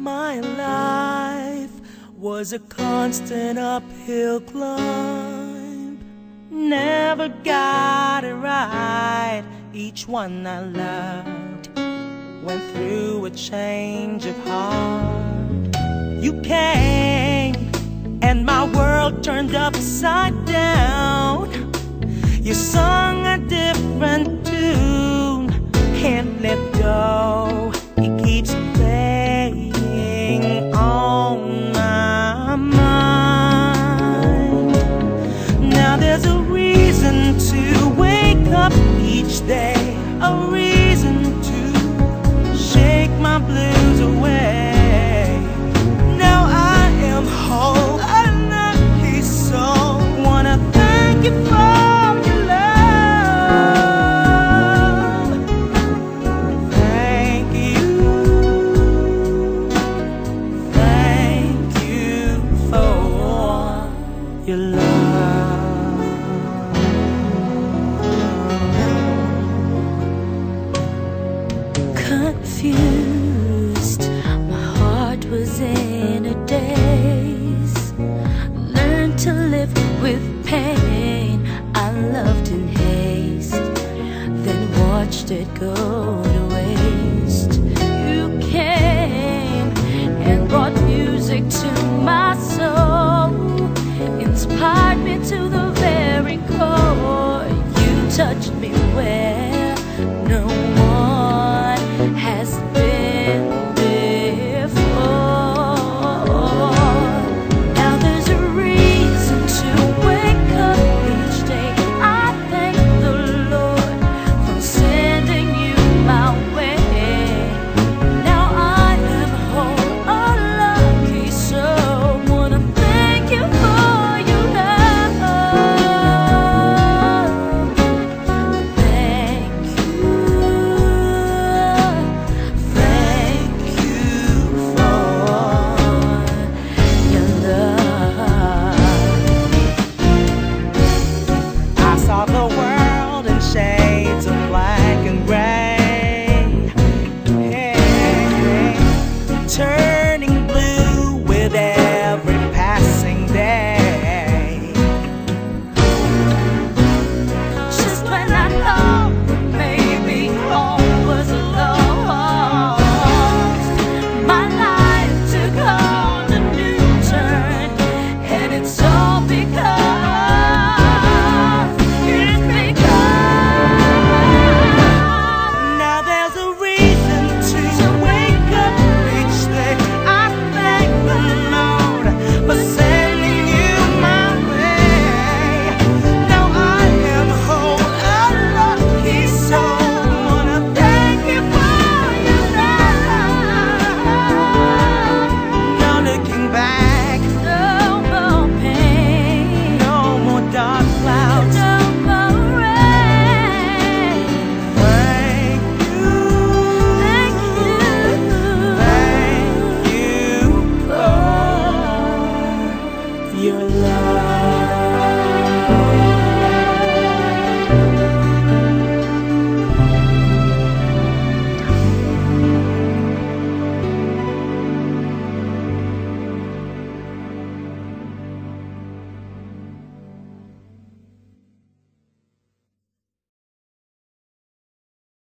My life was a constant uphill climb. Never got it right. Each one I loved went through a change of heart. You came, and my world turned upside down. You sung your love. confused. My heart was in a daze. Learned to live with pain. I loved in haste, then watched it go